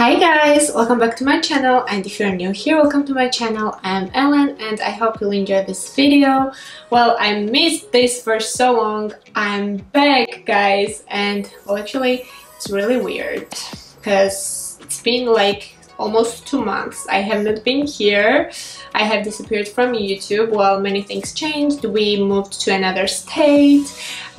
Hi guys, welcome back to my channel and if you're new here, welcome to my channel. I'm Ellene and I hope you'll enjoy this video. Well, I missed this for so long. I'm back guys and well actually it's really weird because it's been like almost two months. I have not been here. I have disappeared from YouTube. Well, many things changed. We moved to another state.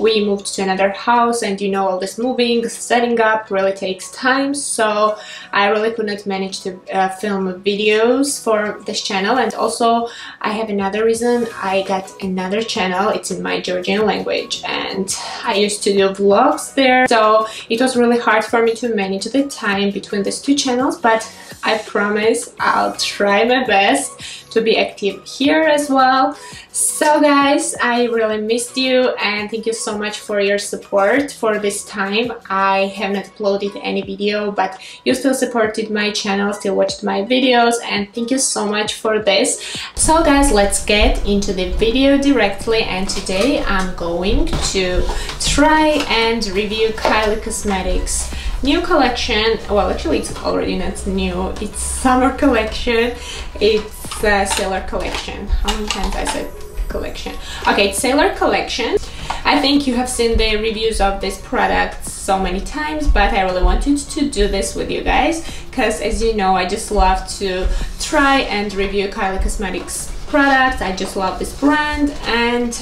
We moved to another house and you know all this moving, setting up really takes time. So I really could not manage to uh, film videos for this channel. And also I have another reason. I got another channel. It's in my Georgian language and I used to do vlogs there. So it was really hard for me to manage the time between these two channels. But I promise I'll try my best to be active here as well. So guys, I really missed you and thank you so much for your support for this time. I have not uploaded any video but you still supported my channel, still watched my videos and thank you so much for this. So guys, let's get into the video directly and today I'm going to try and review Kylie Cosmetics new collection. Well actually it's already not new. It's summer collection. It's a sailor collection. How many times i said collection? Okay it's sailor collection. I think you have seen the reviews of this product so many times but i really wanted to do this with you guys because as you know i just love to try and review kylie cosmetics products. I just love this brand and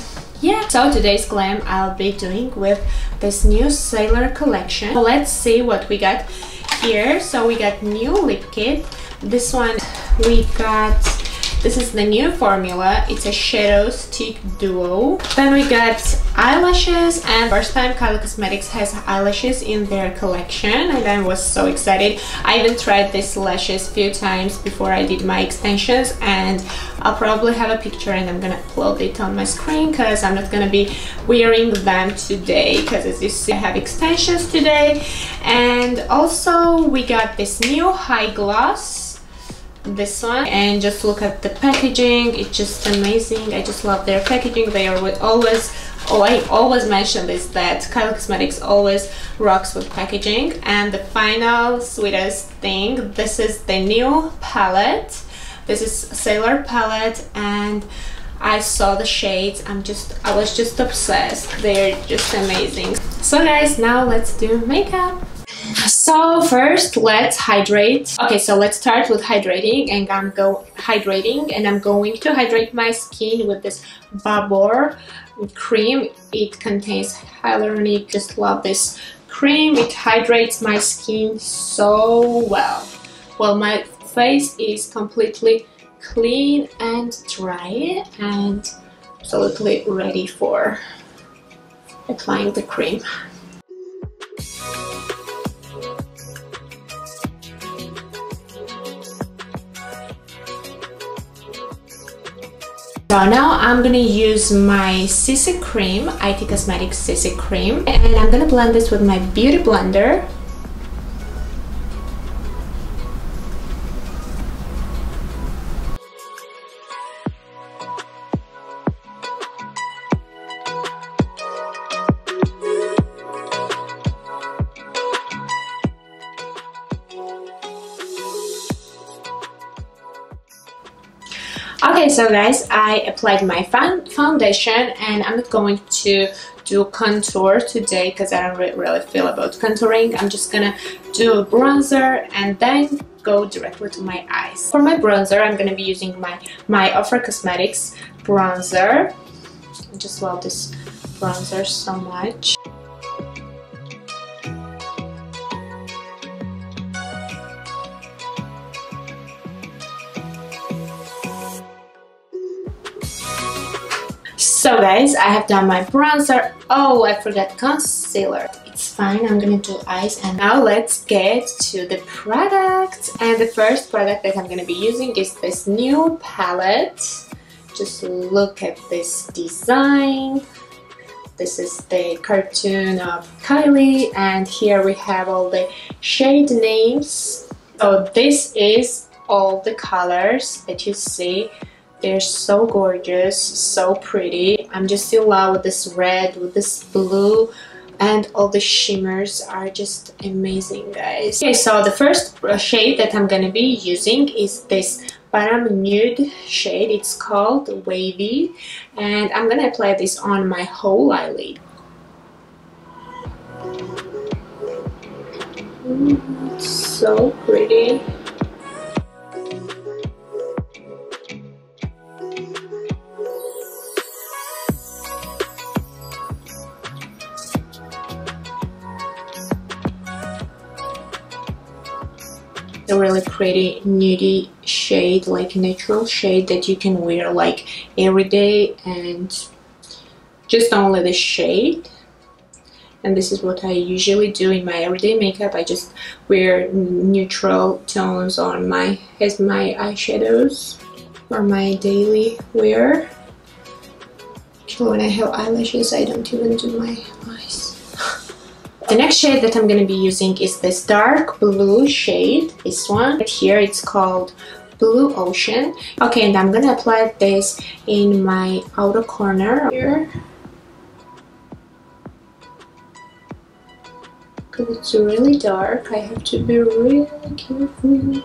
yeah so today's glam i'll be doing with this new sailor collection. Let's see what we got here. So we got new lip kit. This one we got this is the new formula. It's a shadow stick duo. Then we got eyelashes and first time Kylie Cosmetics has eyelashes in their collection and I was so excited. I even tried these lashes a few times before I did my extensions and I'll probably have a picture and I'm gonna upload it on my screen because I'm not gonna be wearing them today because as you see I have extensions today and also we got this new high gloss this one and just look at the packaging. It's just amazing. I just love their packaging. They are always oh i always mention this that Kylie Cosmetics always rocks with packaging. And the final sweetest thing this is the new palette. This is Sailor palette and I saw the shades. I'm just I was just obsessed. They're just amazing. So guys now let's do makeup so first let's hydrate. Okay so let's start with hydrating and I'm go hydrating and I'm going to hydrate my skin with this Babor cream. It contains hyaluronic just love this cream. It hydrates my skin so well. Well my face is completely clean and dry and absolutely ready for applying the cream So now I'm gonna use my CC cream, IT Cosmetics CC cream, and I'm gonna blend this with my beauty blender. Okay, so guys, I applied my foundation and I'm not going to do contour today because I don't really feel about contouring. I'm just gonna do a bronzer and then go directly to my eyes. For my bronzer, I'm gonna be using my, my Ofra Cosmetics bronzer. I just love this bronzer so much. So guys, I have done my bronzer. Oh, I forgot concealer. It's fine, I'm gonna do eyes. And now let's get to the product. And the first product that I'm gonna be using is this new palette. Just look at this design. This is the cartoon of Kylie and here we have all the shade names. So this is all the colors that you see they're so gorgeous, so pretty. I'm just in love with this red, with this blue, and all the shimmers are just amazing guys. Okay so the first shade that I'm gonna be using is this Param Nude shade. It's called Wavy and I'm gonna apply this on my whole eyelid. Mm, so pretty a really pretty nudie shade like natural shade that you can wear like every day. And just only the shade and this is what I usually do in my everyday makeup. I just wear neutral tones on my as my eyeshadows for my daily wear. When I have eyelashes? I don't even do my the next shade that I'm going to be using is this dark blue shade, this one. Right Here it's called Blue Ocean. Okay, and I'm going to apply this in my outer corner here. Because it's really dark, I have to be really careful.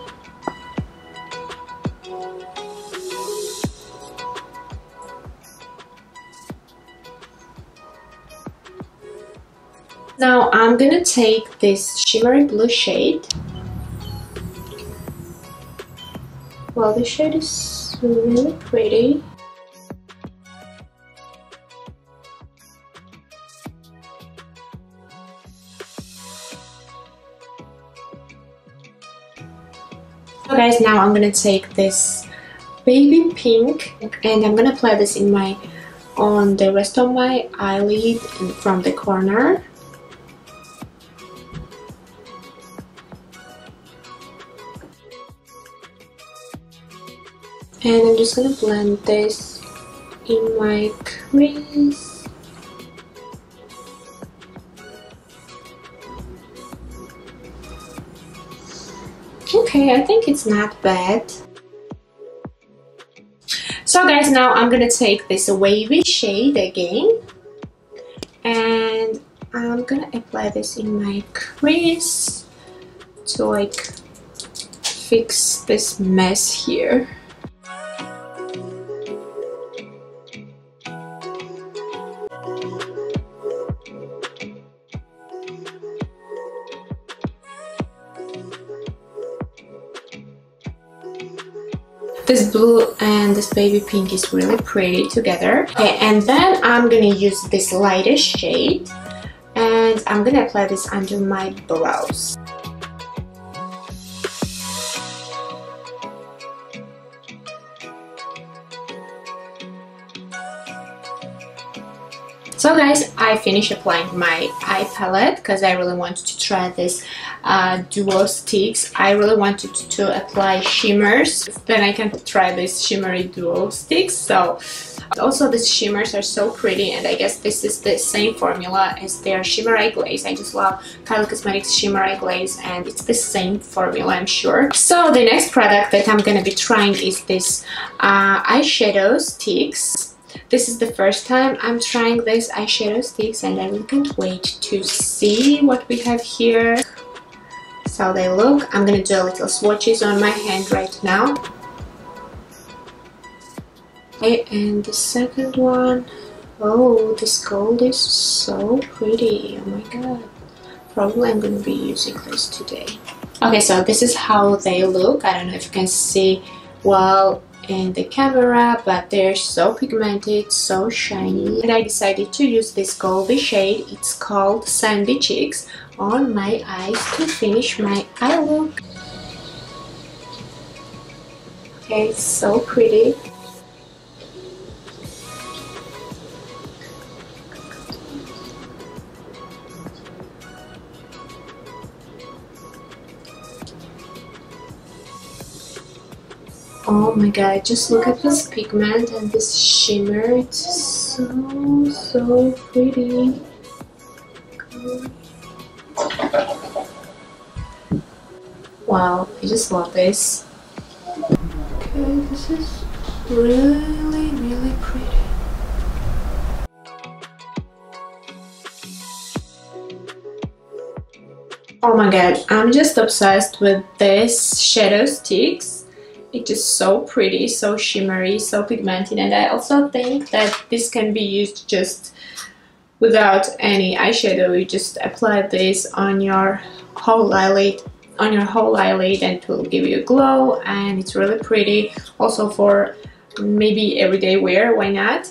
Now I'm gonna take this shimmery blue shade. Well, the shade is really pretty. So guys, now I'm gonna take this baby pink and I'm gonna apply this in my on the rest of my eyelid from the corner and I'm just gonna blend this in my crease. Okay I think it's not bad. So guys now I'm gonna take this wavy shade again. And I'm gonna apply this in my crease to like fix this mess here This blue and this baby pink is really pretty together. Okay, and then I'm gonna use this lightest shade and I'm gonna apply this under my brows. So guys, I finished applying my eye palette because I really wanted to try this uh, duo sticks. I really wanted to apply shimmers. Then I can try these shimmery duo sticks. So also these shimmers are so pretty and I guess this is the same formula as their shimmer eye glaze. I just love Kylie Cosmetics shimmer eye glaze and it's the same formula I'm sure. So the next product that I'm gonna be trying is this uh, eyeshadow sticks this is the first time I'm trying this eyeshadow sticks and I really can't wait to see what we have here. So they look. I'm gonna do a little swatches on my hand right now. Okay, and the second one. Oh, this gold is so pretty. Oh my god. Probably I'm gonna be using this today. Okay, so this is how they look. I don't know if you can see well in the camera but they're so pigmented so shiny. And I decided to use this goldy shade. It's called sandy cheeks on my eyes to finish my eye look. Okay so pretty Oh my god, just look at this pigment and this shimmer. It's so, so pretty. Wow, I just love this. Okay, this is really, really pretty. Oh my god, I'm just obsessed with this shadow sticks. It's just so pretty, so shimmery, so pigmented and I also think that this can be used just without any eyeshadow. You just apply this on your whole eyelid on your whole eyelid and it will give you a glow and it's really pretty also for maybe everyday wear why not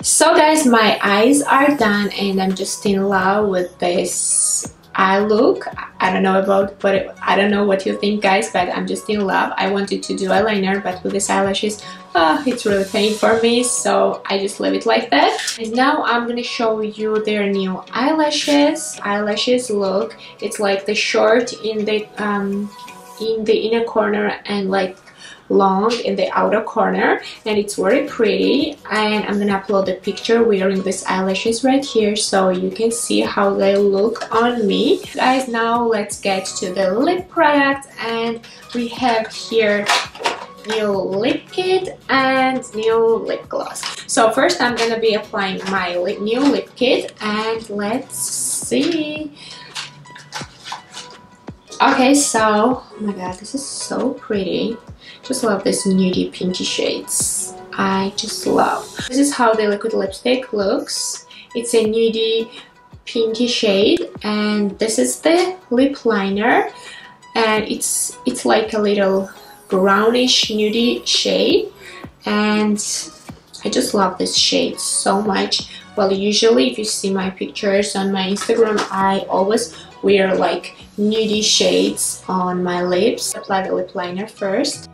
so guys my eyes are done and I'm just in love with this eye look I don't know about but I don't know what you think guys but I'm just in love. I wanted to do eyeliner but with these eyelashes oh, it's really pain for me so I just leave it like that. And now I'm gonna show you their new eyelashes. Eyelashes look it's like the short in the um in the inner corner and like long in the outer corner and it's very pretty. And I'm gonna upload a picture. Wearing these eyelashes right here so you can see how they look on me. Guys now let's get to the lip product. And we have here new lip kit and new lip gloss. So first I'm gonna be applying my new lip kit and let's see. Okay so oh my god this is so pretty just love this nudie pinky shades. I just love. This is how the liquid lipstick looks. It's a nudie pinky shade and this is the lip liner and it's it's like a little brownish nudie shade and I just love this shade so much well usually if you see my pictures on my Instagram I always wear like nudie shades on my lips apply the lip liner first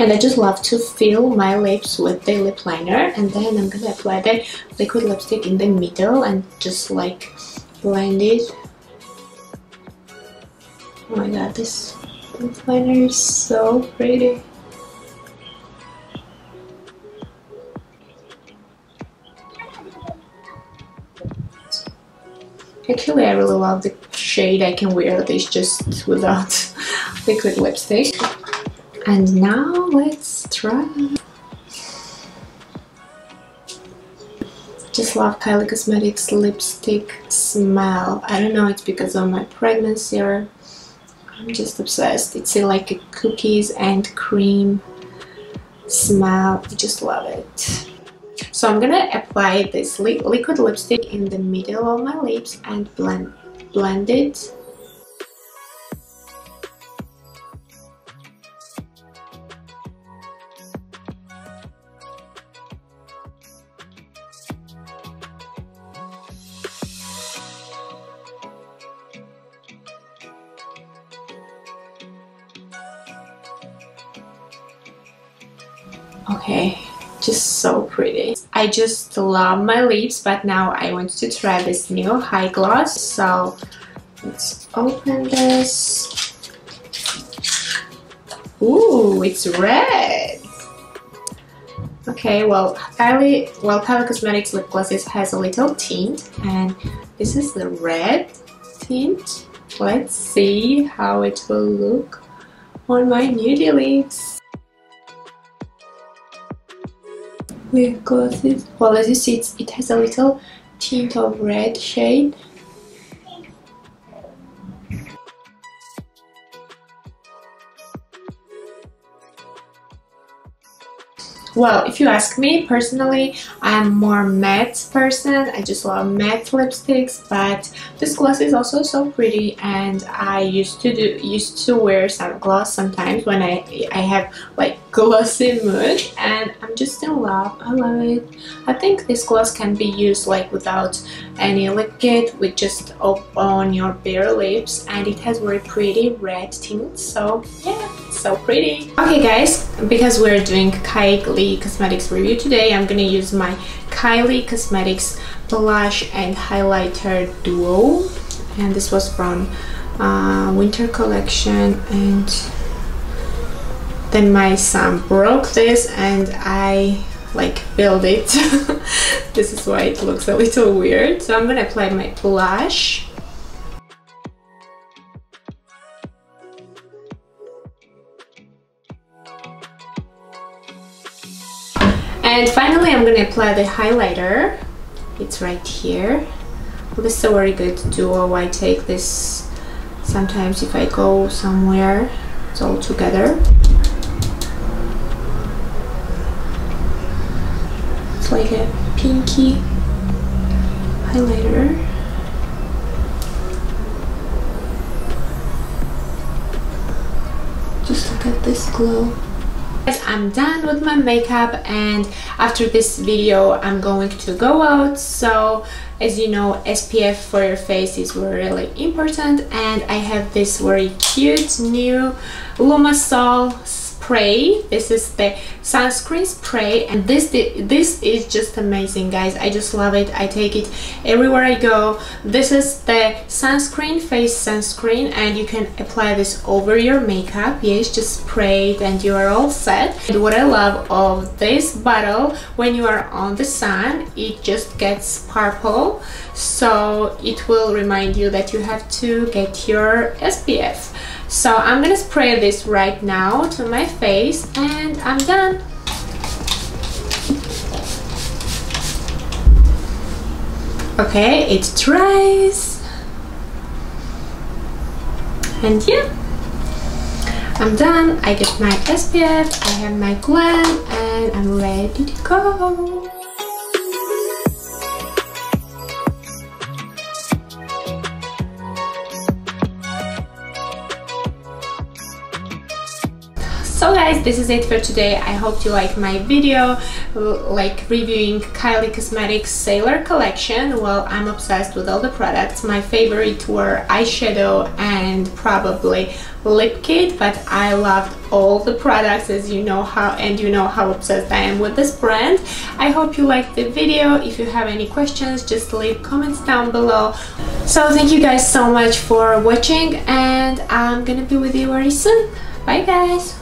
and I just love to fill my lips with the lip liner and then I'm gonna apply the liquid lipstick in the middle and just like blend it oh my god this lip liner is so pretty Actually, I really love the shade I can wear this just without liquid lipstick. And now let's try. Just love Kylie Cosmetics lipstick smell. I don't know, it's because of my pregnancy or I'm just obsessed. It's like a cookies and cream smell. I just love it. So I'm gonna apply this li liquid lipstick in the middle of my lips and blend blend it okay just so pretty. I just love my lips but now I want to try this new high gloss. So let's open this. Ooh, it's red. Okay well Kylie well Kylie Cosmetics lip glosses has a little tint and this is the red tint. Let's see how it will look on my nudie lips glasses. Well, as you see, it has a little tint of red shade Well, if you ask me personally, I'm more matte person. I just love matte lipsticks, but this gloss is also so pretty and I used to do used to wear some gloss sometimes when I I have like glossy mood and I'm just in love. I love it. I think this gloss can be used like without any liquid with just on your bare lips and it has very pretty red tint so yeah so pretty okay guys because we're doing Kylie Cosmetics review today I'm gonna use my Kylie Cosmetics blush and highlighter duo and this was from uh, winter collection and then my son broke this and I like build it. this is why it looks a little weird. So I'm gonna apply my blush. And finally I'm gonna apply the highlighter. It's right here. Well, this is a very good duo. I take this sometimes if I go somewhere. It's all together. Like a pinky highlighter. Just look at this glow. I'm done with my makeup and after this video I'm going to go out so as you know SPF for your face is really important and I have this very cute new Lumasol spray this is the sunscreen spray and this this is just amazing guys. I just love it. I take it everywhere I go. This is the sunscreen face sunscreen and you can apply this over your makeup. Yes just spray it and you are all set. And what I love of this bottle when you are on the sun it just gets purple so it will remind you that you have to get your SPF so I'm gonna spray this right now to my face and I'm done. Okay, it dries. And yeah, I'm done. I get my SPF, I have my glam, and I'm ready to go. So guys, this is it for today. I hope you like my video, like reviewing Kylie Cosmetics Sailor collection. Well, I'm obsessed with all the products. My favorite were eyeshadow and probably lip kit, but I loved all the products as you know how and you know how obsessed I am with this brand. I hope you liked the video. If you have any questions, just leave comments down below. So thank you guys so much for watching and I'm gonna be with you very soon. Bye guys!